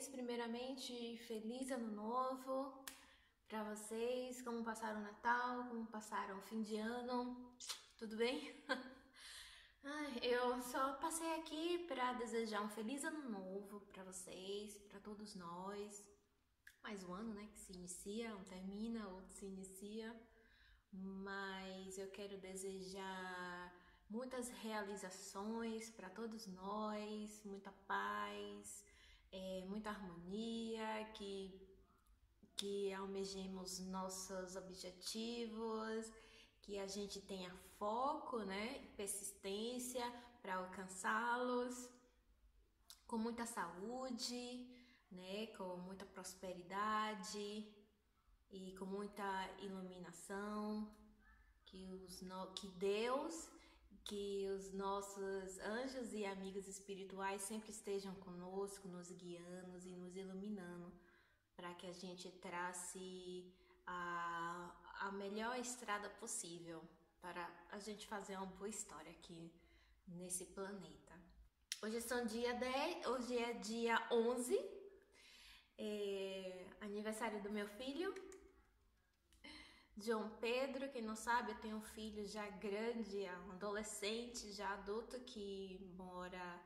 vocês? Primeiramente, feliz ano novo para vocês. Como passaram o Natal? Como passaram o fim de ano? Tudo bem? Ai, eu só passei aqui para desejar um feliz ano novo para vocês, para todos nós. Mais um ano, né, que se inicia, um termina, outro se inicia. Mas eu quero desejar muitas realizações para todos nós, muita paz, é, muita harmonia, que, que almejemos nossos objetivos, que a gente tenha foco, né, persistência para alcançá-los, com muita saúde, né, com muita prosperidade e com muita iluminação, que, os que Deus que os nossos anjos e amigos espirituais sempre estejam conosco, nos guiando e nos iluminando, para que a gente trace a, a melhor estrada possível para a gente fazer uma boa história aqui nesse planeta. Hoje são dia 10, hoje é dia 11, é aniversário do meu filho, João Pedro, quem não sabe, eu tenho um filho já grande, um adolescente, já adulto que mora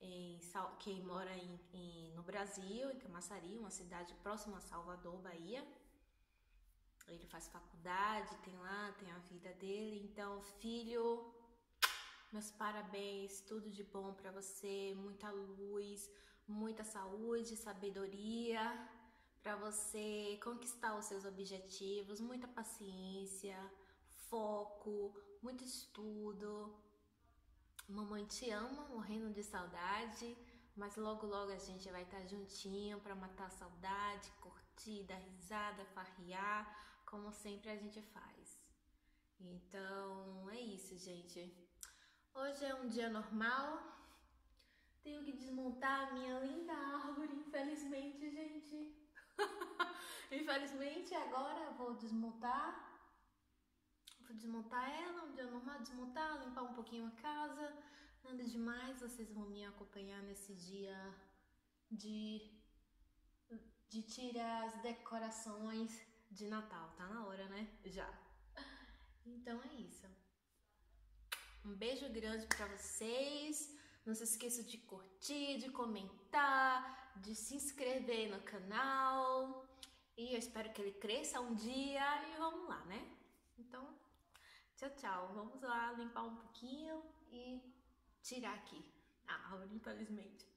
em que mora em, em, no Brasil, em Camaçari, uma cidade próxima a Salvador, Bahia. Ele faz faculdade, tem lá, tem a vida dele. Então, filho, meus parabéns, tudo de bom para você, muita luz, muita saúde, sabedoria para você conquistar os seus objetivos, muita paciência, foco, muito estudo. Mamãe te ama, morrendo de saudade, mas logo logo a gente vai estar juntinho para matar a saudade, curtir, dar risada, farrear, como sempre a gente faz. Então é isso, gente. Hoje é um dia normal. Tenho que desmontar a minha linda árvore, infelizmente, gente. Infelizmente, agora eu vou desmontar. Vou desmontar ela, um dia normal, desmontar, limpar um pouquinho a casa. Nada demais, vocês vão me acompanhar nesse dia de, de tirar as decorações de Natal. Tá na hora, né? Já. Então é isso. Um beijo grande para vocês. Não se esqueça de curtir, de comentar, de se inscrever no canal. E eu espero que ele cresça um dia e vamos lá, né? Então, tchau, tchau. Vamos lá limpar um pouquinho e tirar aqui a árvore, infelizmente.